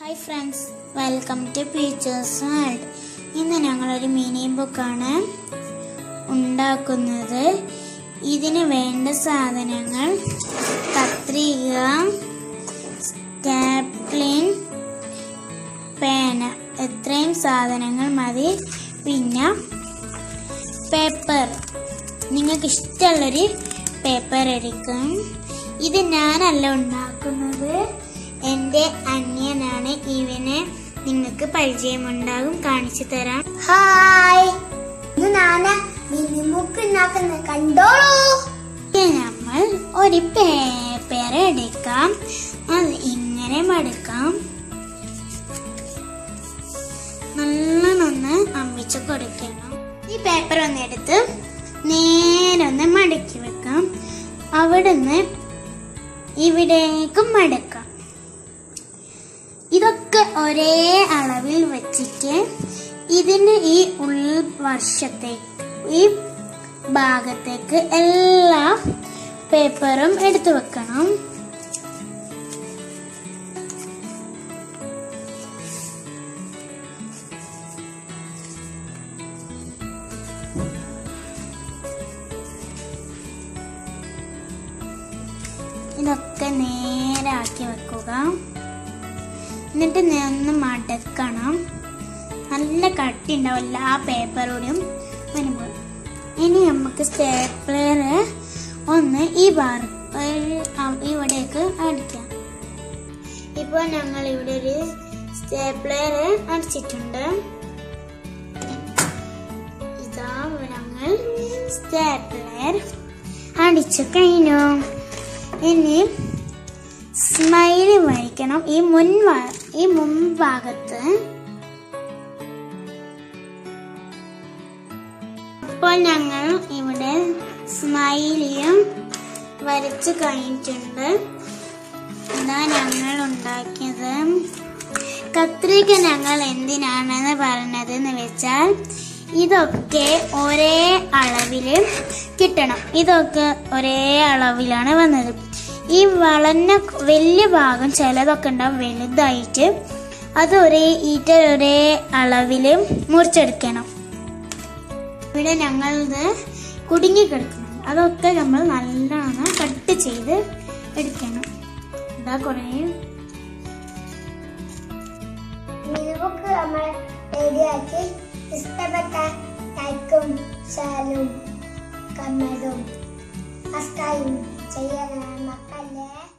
Hi friends welcome to teachers world ഇന്ന് ഞങ്ങളൊരു mini ബുക്കാണ് ഉണ്ടാക്കുന്നത്. ഇതിന് വേണ്ട സാധനങ്ങൾ കത്രിക സ്റ്റാപ്ലിൻ പേന എത്രയും സാധനങ്ങൾ മതി. പിന്നെ പേപ്പർ. നിങ്ങൾക്ക് ഇഷ്ടമുള്ളൊരു പേപ്പർ എടുക്കും. ഇത് ഞാനല്ല ഉണ്ടാക്കുന്നത്. എന്റെ അന്യനാണ് ഇവനെ നിങ്ങൾക്ക് പരിചയമുണ്ടാകും കാണിച്ചു തരാം. ഹായ്. ഇന്ന് കണ്ടോളൂ. നമ്മൾ ഒരു പേപ്പർ എടുക്കാം. അത് ഇങ്ങനെ മടക്കാം. നല്ലോണൊന്ന് അമ്മിച്ചു കൊടുക്കണം. ഈ പേപ്പർ ഒന്ന് എടുത്ത് നേരെ ഒന്ന് മടക്കി വെക്കാം. അവിടുന്ന് ഇവിടേക്കും മടക്കാം. ഇതൊക്കെ ഒരേ അളവിൽ വെച്ചിട്ട് ഇതിന് ഈ ഉൾവശത്തേക്ക് ഈ ഭാഗത്തേക്ക് എല്ലാ പേപ്പറും എടുത്തു വെക്കണം. ഇതൊക്കെ നേരാക്കി വെക്കുക. എന്നിട്ട് ഒന്ന് മടക്കണം. നല്ല കട്ടി ഉണ്ടാവില്ല ആ പേപ്പറോടും വരുമ്പോൾ. ഇനി നമുക്ക് സ്റ്റേപ്ലർ ഒന്ന് ഈ ബാർ ഇവിടേക്ക് അടിക്കാം. ഇപ്പോൾ ഞങ്ങൾ ഇവിടെ ഒരു സ്റ്റേപ്ലർ അടിച്ചിട്ടുണ്ട്. ഇതാ ഞങ്ങൾ സ്റ്റേപ്ലർ അടിച്ചു കഴിഞ്ഞു. ഇനി സ്മൈലി വരയ്ക്കണം. ഈ മുൻ ഈ മുൻഭാഗത്ത്. അപ്പോൾ ഞങ്ങൾ ഇവിടെ സ്മൈലിയും വരച്ചു കഴിഞ്ഞിട്ടുണ്ട്. ഇതാ ഞങ്ങൾ ഉണ്ടാക്കിയത്. കത്രിക ഞങ്ങൾ എന്തിനാണെന്ന് പറഞ്ഞത് എന്ന് വെച്ചാൽ ഇതൊക്കെ ഒരേ അളവിൽ കിട്ടണം. ഇതൊക്കെ ഒരേ അളവിലാണ് വന്നത്. ഈ വളഞ്ഞ വലിയ ഭാഗം ചിലതൊക്കെ ഉണ്ടാവും വലുതായിട്ട്. അത് ഒരേ ഈറ്റ ഒരേ അളവിൽ മുറിച്ചെടുക്കണം. ഇവിടെ ഞങ്ങളിത് കുടുങ്ങി കിടക്കണം അതൊക്കെ നമ്മൾ നല്ലോണം കട്ട് ചെയ്ത് എടുക്കണം. ഇതാ കുറേ. മിനിമുക്ക് നമ്മൾ ഇഷ്ടപ്പെട്ട ലൈക്കും കമ്മലും അസ്കായും saya makan ya.